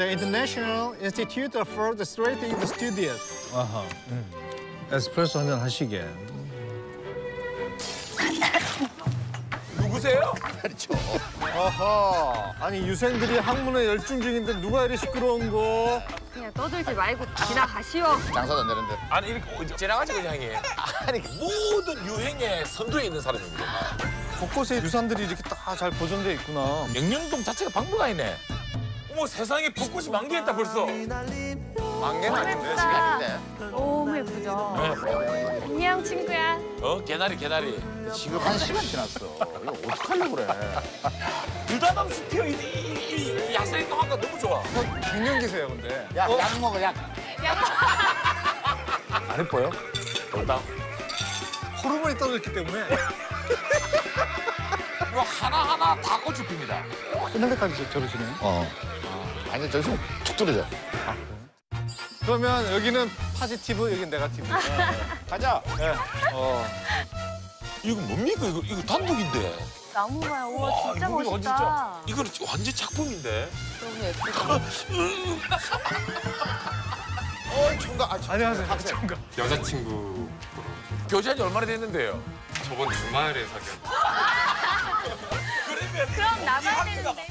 the International Institute for the the Studios. 아하. 에스프레소 한 잔 하시게. 누구세요? 어허. 아니 유생들이 학문에 열중 중인데 누가 이리 시끄러운 거? 그냥 떠들지 말고 지나가시오. 장사도 안 되는데. 아니 이렇게 어, 지나가지 그냥 이 아니 모든 유행의 선두에 있는 사람입니다. 곳곳에 유산들이 이렇게 다 잘 보존돼 있구나. 명령동 자체가 박물관이네. 어머 세상에 벚꽃이 만개했다 벌써. 만개는 아닌데, 지금 예쁘다. 아닌데. 너무 예쁘죠. 네. 안녕 친구야. 어 개나리 개나리. 지금 한 시간 지났어. 이거 어떡하려고 그래. 느닷없이 피어 이, 이, 이, 이 야생 동화가 너무 좋아. 갱년기세요 근데. 야, 약 먹어, 약. 안 예뻐요? 돌다. 호르몬이 떨어졌기 때문에. 이거 하나하나 다 꽃이 핍니다. 끝날 때까지 저러시네. 어. 아니, 저기서 툭 떨어져. 그러면 여기는 파지티브, 여기는 네가티브. 가자. 네. 어. 이거 뭡니까? 이거 이거 단독인데. 나무 봐요. 우와 와, 진짜 이거 멋있다. 이거 완전 작품인데. 너무 예쁘다. 어, 총각. 아, 안녕하세요. 학생. 여자친구 교제한 지 얼마나 됐는데요? 저번 주말에 사귀었 그럼 나가야 되는데.